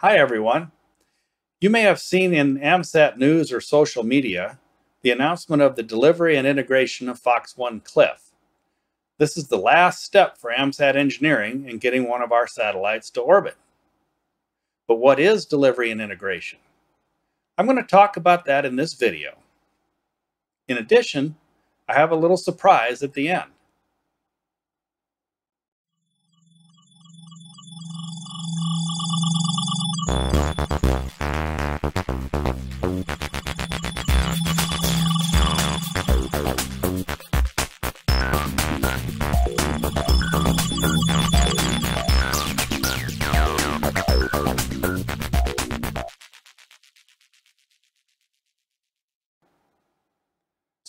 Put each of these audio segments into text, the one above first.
Hi, everyone. You may have seen in AMSAT news or social media the announcement of the delivery and integration of Fox 1 Cliff. This is the last step for AMSAT engineering in getting one of our satellites to orbit. But what is delivery and integration? I'm going to talk about that in this video. In addition, I have a little surprise at the end.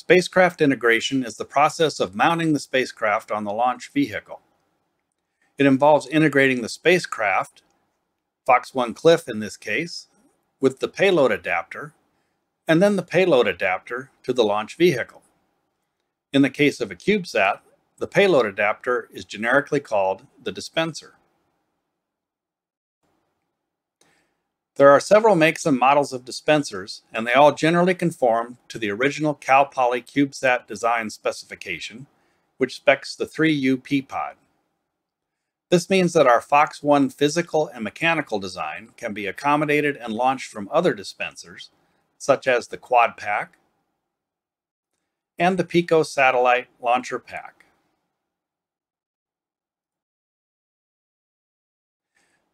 Spacecraft integration is the process of mounting the spacecraft on the launch vehicle. It involves integrating the spacecraft, Fox 1 Cliff in this case, with the payload adapter, and then the payload adapter to the launch vehicle. In the case of a CubeSat, the payload adapter is generically called the dispenser. There are several makes and models of dispensers, and they all generally conform to the original Cal Poly CubeSat design specification, which specs the 3U P-Pod. This means that our Fox 1 physical and mechanical design can be accommodated and launched from other dispensers, such as the Quad Pack and the Pico Satellite Launcher Pack.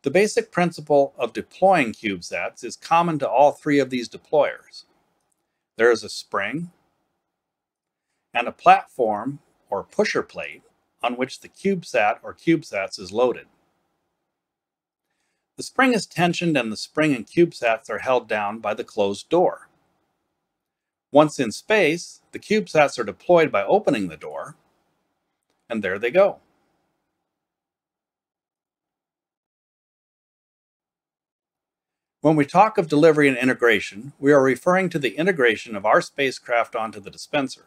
The basic principle of deploying CubeSats is common to all three of these deployers. There is a spring and a platform or pusher plate on which the CubeSat or CubeSats is loaded. The spring is tensioned and the spring and CubeSats are held down by the closed door. Once in space, the CubeSats are deployed by opening the door, and there they go. When we talk of delivery and integration, we are referring to the integration of our spacecraft onto the dispenser.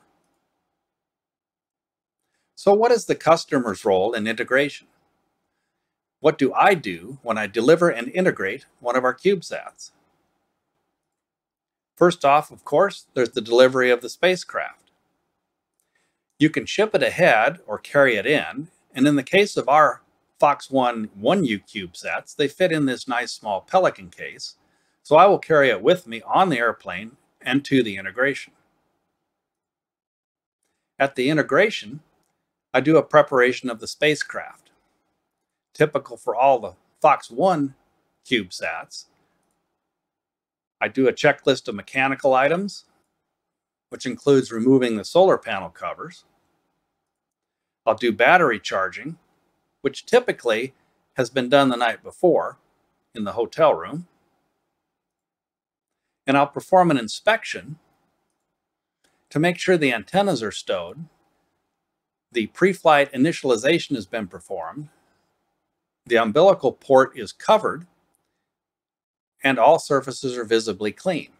So what is the customer's role in integration? What do I do when I deliver and integrate one of our CubeSats? First off, of course, there's the delivery of the spacecraft. You can ship it ahead or carry it in, and in the case of our Fox One 1U cube CubeSats, they fit in this nice small Pelican case, so I will carry it with me on the airplane and to the integration. At the integration, I do a preparation of the spacecraft. Typical for all the Fox 1 CubeSats, I do a checklist of mechanical items, which includes removing the solar panel covers. I'll do battery charging, which typically has been done the night before in the hotel room. And I'll perform an inspection to make sure the antennas are stowed, the pre-flight initialization has been performed, the umbilical port is covered, and all surfaces are visibly clean.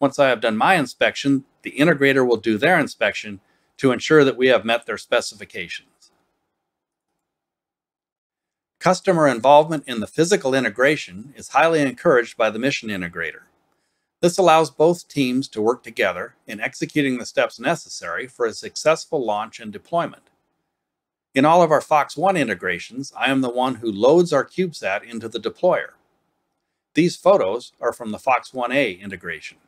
Once I have done my inspection, the integrator will do their inspection to ensure that we have met their specifications. Customer involvement in the physical integration is highly encouraged by the mission integrator. This allows both teams to work together in executing the steps necessary for a successful launch and deployment. In all of our Fox 1 integrations, I am the one who loads our CubeSat into the deployer. These photos are from the Fox 1A integration.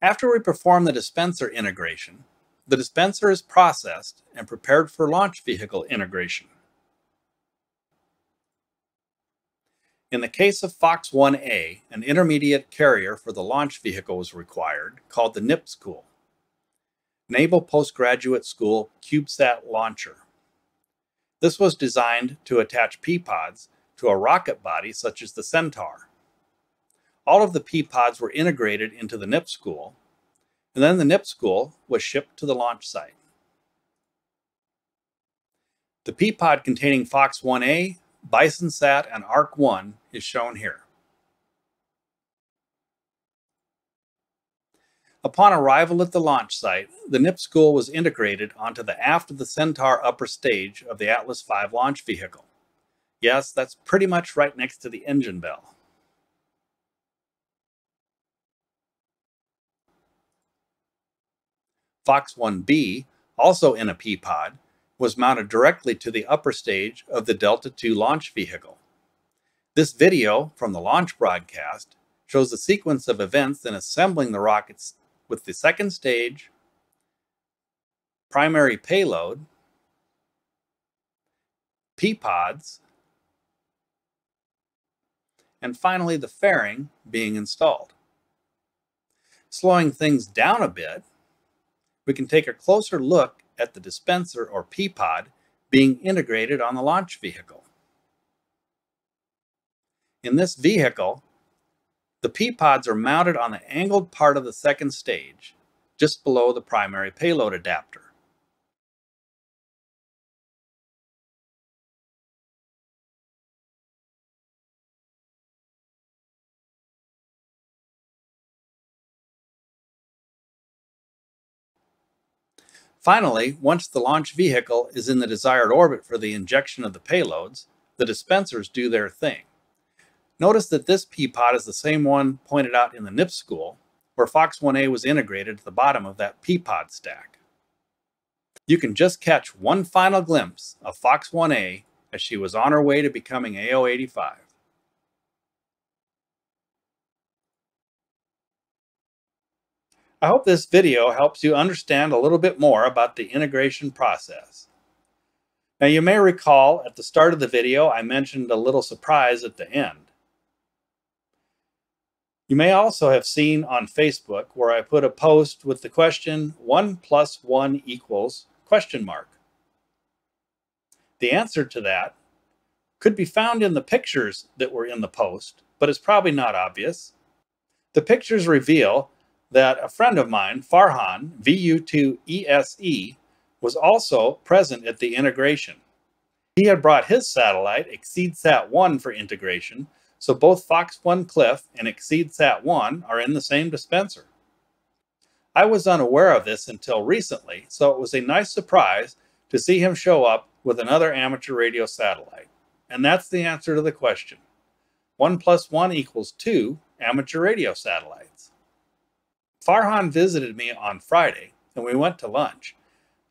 After we perform the dispenser integration, the dispenser is processed and prepared for launch vehicle integration. In the case of Fox 1A, an intermediate carrier for the launch vehicle was required, called the NPSCUL, Naval Postgraduate School CubeSat Launcher. This was designed to attach P-pods to a rocket body such as the Centaur all of the P-pods were integrated into the NPSCUL, and then the NPSCUL was shipped to the launch site. The P-pod containing Fox 1A, BisonSat, and ARC-1 is shown here. Upon arrival at the launch site, the NPSCUL was integrated onto the aft of the Centaur upper stage of the Atlas V launch vehicle. Yes, that's pretty much right next to the engine bell. Fox 1B, also in a P-pod, was mounted directly to the upper stage of the Delta II launch vehicle. This video from the launch broadcast shows the sequence of events in assembling the rockets with the second stage, primary payload, P-pods, and finally the fairing being installed. Slowing things down a bit, we can take a closer look at the dispenser or P-pod being integrated on the launch vehicle. In this vehicle, the P-pods are mounted on the angled part of the second stage, just below the primary payload adapter. Finally, once the launch vehicle is in the desired orbit for the injection of the payloads, the dispensers do their thing. Notice that this P-pod is the same one pointed out in the NPSCUL, where Fox 1A was integrated at the bottom of that P-pod stack. You can just catch one final glimpse of Fox 1A as she was on her way to becoming AO85. I hope this video helps you understand a little bit more about the integration process. Now you may recall at the start of the video I mentioned a little surprise at the end. You may also have seen on Facebook where I put a post with the question 1 plus 1 equals question mark. The answer to that could be found in the pictures that were in the post, but it's probably not obvious. The pictures reveal that a friend of mine, Farhan, VU2ESE, was also present at the integration. He had brought his satellite, ExseedSat-1, for integration, so both Fox 1 Cliff and ExseedSat-1 are in the same dispenser. I was unaware of this until recently, so it was a nice surprise to see him show up with another amateur radio satellite. And that's the answer to the question. 1 plus 1 equals 2 amateur radio satellites. Farhan visited me on Friday and we went to lunch.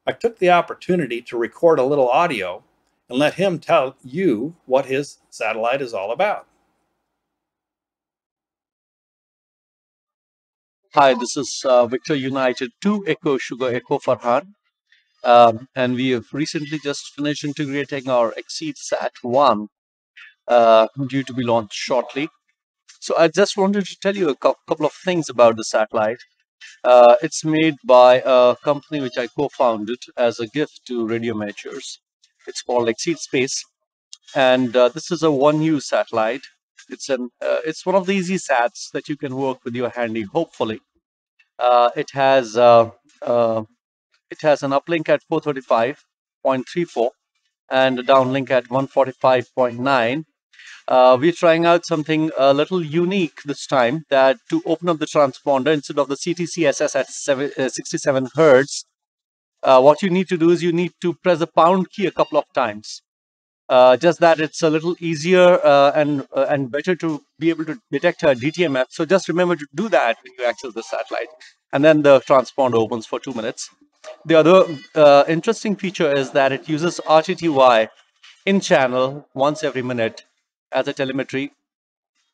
I took the opportunity to record a little audio and let him tell you what his satellite is all about. Hi, this is uh, Victor United 2 Echo Sugar Echo Farhan. Um, and we have recently just finished integrating our Exseed Sat 1 uh, due to be launched shortly. So I just wanted to tell you a couple of things about the satellite. Uh, it's made by a company which I co-founded as a gift to radio amateurs. It's called Exseed Space, and uh, this is a one-use satellite. It's an uh, it's one of the easy sats that you can work with your handy. Hopefully, uh, it has uh, uh, it has an uplink at 435.34 and a downlink at 145.9 uh, we're trying out something a little unique this time that to open up the transponder instead of the CTCSS at seven, uh, 67 hertz, uh, what you need to do is you need to press the pound key a couple of times. Uh, just that it's a little easier uh, and uh, and better to be able to detect a DTMF. So just remember to do that when you access the satellite. And then the transponder opens for two minutes. The other interesting feature is that it uses RTTY in channel once every minute as a telemetry.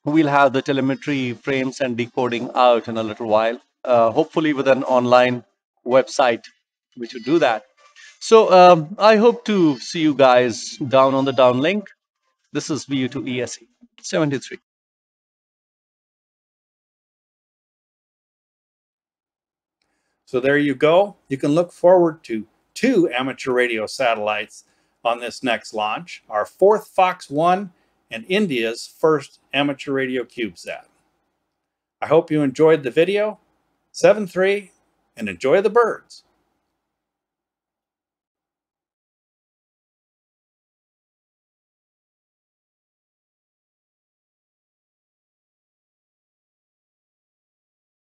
We'll have the telemetry frames and decoding out in a little while, uh, hopefully with an online website which would do that. So um, I hope to see you guys down on the downlink. This is VU2ESE 73. So there you go. You can look forward to two amateur radio satellites on this next launch. Our fourth Fox 1 and India's first amateur radio CubeSat. I hope you enjoyed the video. 7-3 and enjoy the birds.